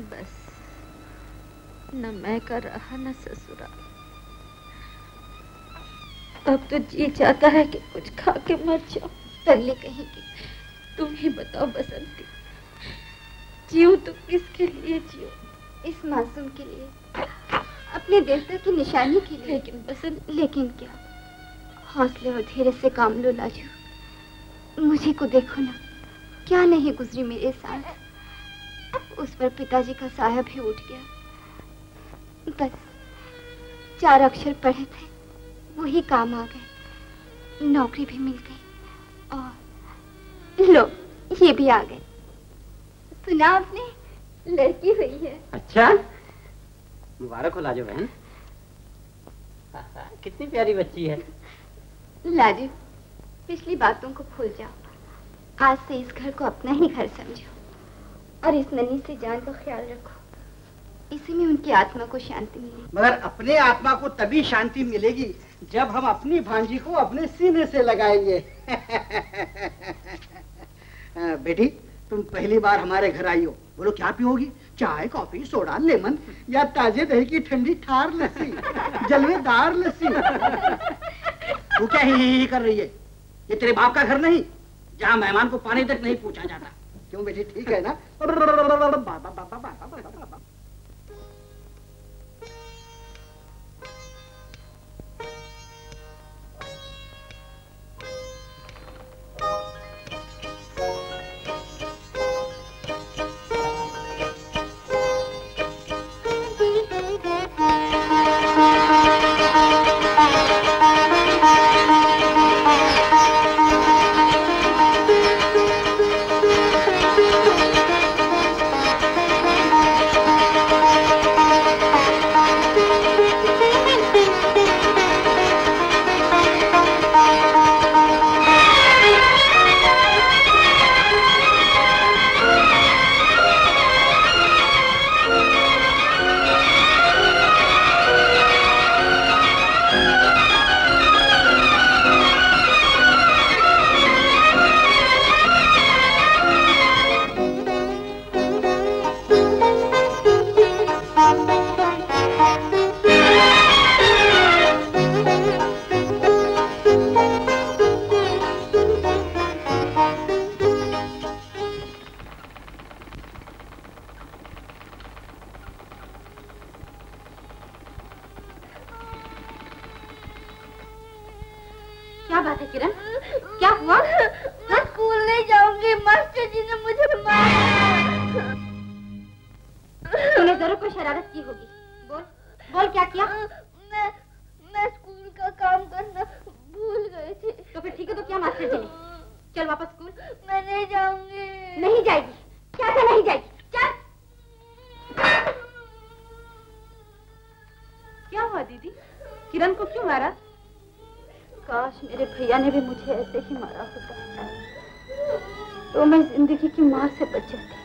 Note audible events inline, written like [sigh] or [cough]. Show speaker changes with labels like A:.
A: बस। न मैं कर रहा, न ससुरा। अब तो जी चाहता है कि कुछ खा के मर जाओ
B: तरले कहेगी
A: तुम ही बताओ बसंती। जियो तो किसके लिए जियो
B: इस मासूम के लिए। अपने देवता की निशानी के लिए।
A: लेकिन बसंत,
B: लेकिन क्या? हौसले और धीरे से काम लो, लाजू। मुझे को देखो ना। क्या नहीं गुजरी मेरे साथ? उस पर पिताजी का साया भी उठ गया। बस चार अक्षर पढ़े थे वही काम आ गए नौकरी भी मिल गई और लो ये भी आ गए। सुना आपने? लड़की हुई है।
C: अच्छा मुबारक हो लाजो बहन। [laughs] कितनी प्यारी बच्ची है।
B: लाजू पिछली बातों को भूल जाओ। आज से इस घर को अपना ही घर समझो। और इस नन्ही से जान का ख्याल रखो। इसी में उनकी आत्मा को शांति मिलेगी।
D: मगर अपने आत्मा को तभी शांति मिलेगी जब हम अपनी भांजी को अपने सीने से लगाएँगे। [laughs] बेटी तुम पहली बार हमारे घर आई हो। बोलो क्या पियोगी? चाय कॉफ़ी सोडा लेमन या ताजे दही की ठंडी ठार लस्सी जलवेदार लस्सी? तू क्या ही, ही, ही कर रही है? ये तेरे बाप का घर नहीं जहाँ मेहमान को पानी तक नहीं पूछा जाता। क्यों बेटी ठीक है ना
B: क्या बात है किरण? क्या हुआ?
E: मैं स्कूल नहीं जाऊँगी मास्टर जी ने मुझे मारा।
B: तूने ज़रूर कोई शरारत की होगी। बोल बोल क्या किया?
E: मैं मैं स्कूल का काम करना भूल गई थी।
B: तो फिर ठीक है तो क्या मास्टर जी ने? चल वापस स्कूल।
E: मैं नहीं जाऊँगी।
B: नहीं जाएगी। क्या से नहीं जाएगी? चल।
A: क्या हुआ दीदी? किरण को क्यों मारा? काश मेरे भैया ने भी मुझे ऐसे ही मारा होता। तो मैं ज़िंदगी की मार से बच जाती